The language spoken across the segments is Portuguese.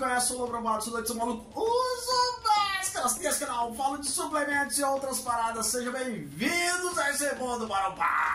conhece, o Lobromado, sou doido, sou maluco, uso máscaras nesse canal, falo de suplementos e outras paradas, sejam bem-vindos a esse mundo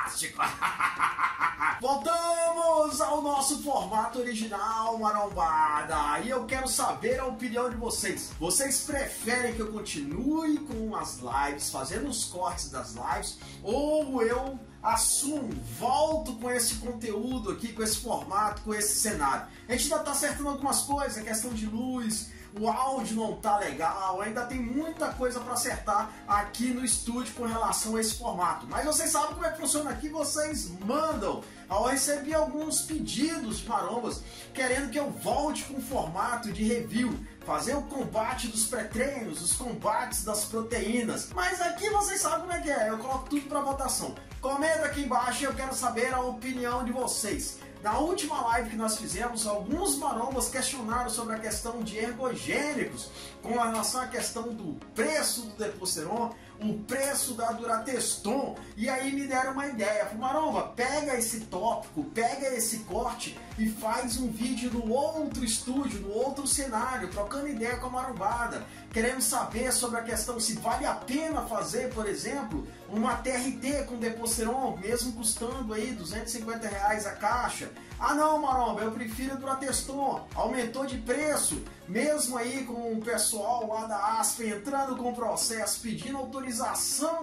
marombástico. Voltamos ao nosso formato original, marombada, e eu quero saber a opinião de vocês. Vocês preferem que eu continue com as lives, fazendo os cortes das lives, ou eu assumo, volto com esse conteúdo aqui, com esse formato, com esse cenário. A gente ainda está acertando algumas coisas, questão de luz, o áudio não tá legal, ainda tem muita coisa para acertar aqui no estúdio com relação a esse formato. Mas vocês sabem como é que funciona aqui, vocês mandam. Eu recebi alguns pedidos de marombas querendo que eu volte com o formato de review, fazer o combate dos pré-treinos, os combates das proteínas. Mas aqui vocês sabem como é que é, eu coloco tudo para votação. Comenta aqui embaixo, eu quero saber a opinião de vocês. Na última live que nós fizemos, alguns marombas questionaram sobre a questão de ergogênicos com relação à questão do preço do Deposteron, o preço da Durateston, e aí me deram uma ideia. Falei, maromba, pega esse tópico, pega esse corte e faz um vídeo no outro estúdio, no outro cenário, trocando ideia com a marombada. Queremos saber sobre a questão se vale a pena fazer, por exemplo, uma TRT com Deposteron, mesmo custando aí 250 reais a caixa. Ah não, Maromba, eu prefiro Durateston, aumentou de preço, mesmo aí com o pessoal lá da Aspen entrando com o processo, pedindo autorização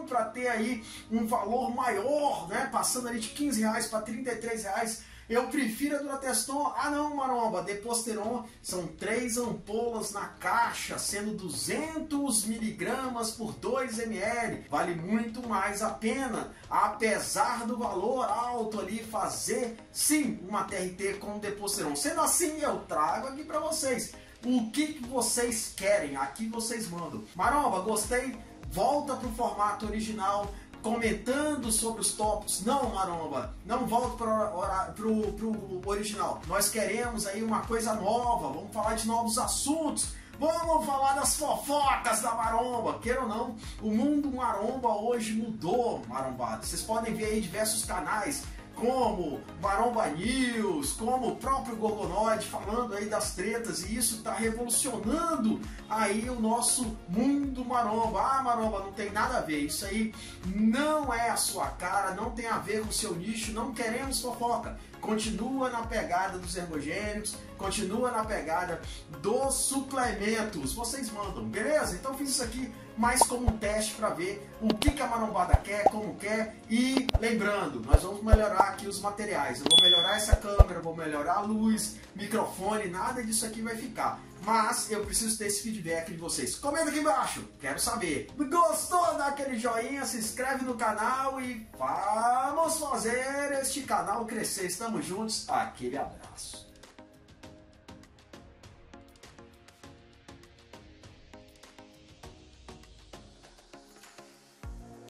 para ter aí um valor maior, né, passando ali de 15 reais para 33 reais eu prefiro a Durateston. Ah não, maromba, Deposteron são três ampolas na caixa, sendo 200 miligramas por 2 ml. Vale muito mais a pena, apesar do valor alto ali, fazer sim uma TRT com Deposteron. Sendo assim, eu trago aqui para vocês. O que, que vocês querem? Aqui vocês mandam. Maromba, gostei? Volta pro formato original comentando sobre os tópicos. Não, Maromba, não volta para o original. Nós queremos aí uma coisa nova, vamos falar de novos assuntos. Vamos falar das fofocas da maromba. Queira ou não, o mundo maromba hoje mudou, marombado. Vocês podem ver aí diversos canais como Maromba News, como o próprio Gorgonoid falando aí das tretas e isso está revolucionando aí o nosso mundo maromba. Ah, maromba, não tem nada a ver, isso aí não é a sua cara, não tem a ver com o seu nicho, não queremos fofoca. Continua na pegada dos ergogênicos, continua na pegada dos suplementos. Vocês mandam, beleza? Então fiz isso aqui mais como um teste para ver o que, a marombada quer, como quer. E lembrando, nós vamos melhorar aqui os materiais. Eu vou melhorar essa câmera, vou melhorar a luz, microfone, nada disso aqui vai ficar. Mas eu preciso ter esse feedback de vocês. Comenta aqui embaixo, quero saber. Gostou daquele joinha? Se inscreve no canal e vamos fazer este canal crescer. Estamos juntos, aquele abraço.